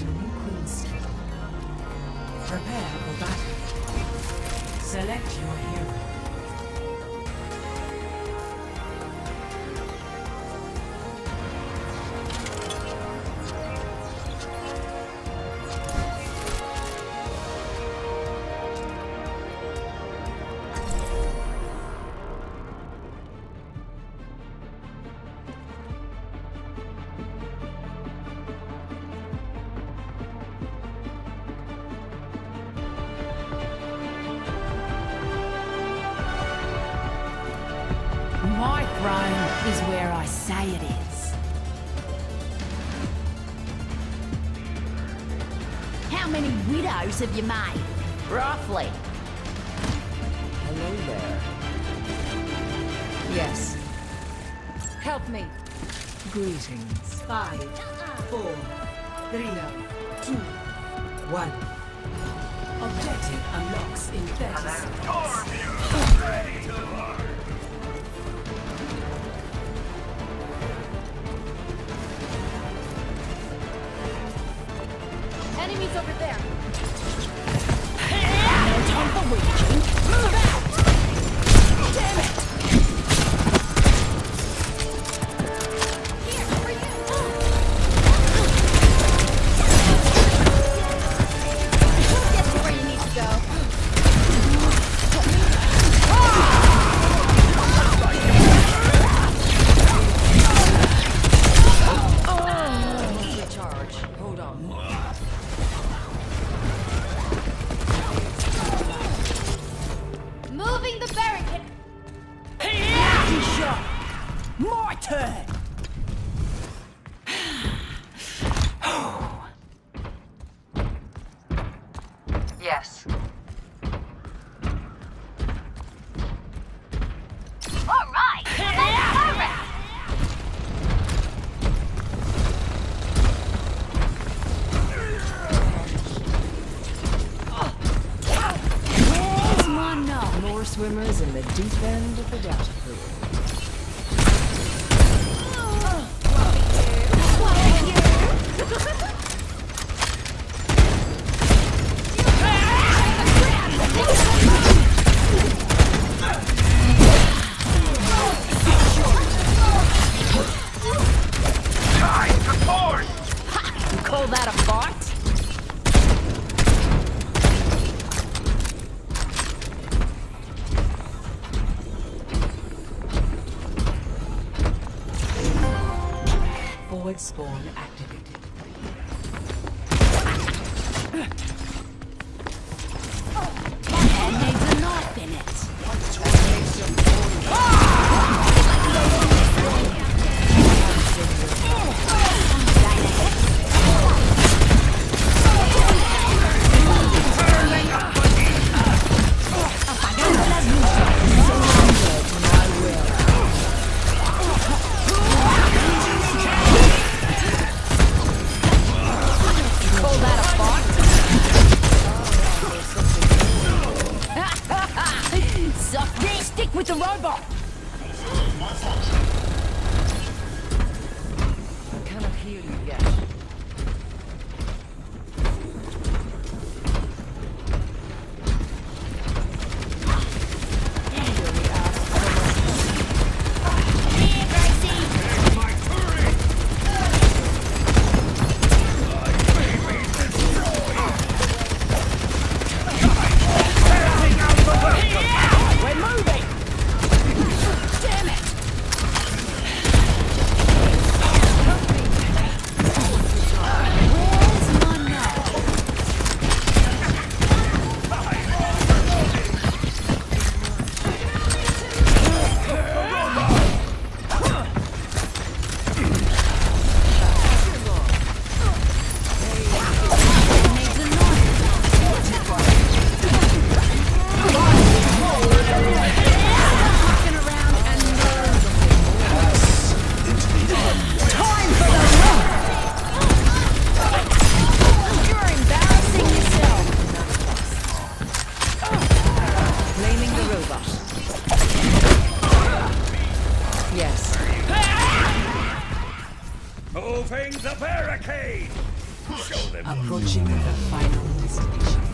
A new. Prepare for battle. Select your hero. My throne is where I say it is. How many widows have you made? Roughly. Hello there. Yes. Help me. Greetings. Five, four, three, two, one. Objective unlocks in 30 seconds. Enemies over there. Swimmers in the deep end of the data pool. Spawn activated. Robot. I cannot heal you yet. The barricade! Approaching the final destination.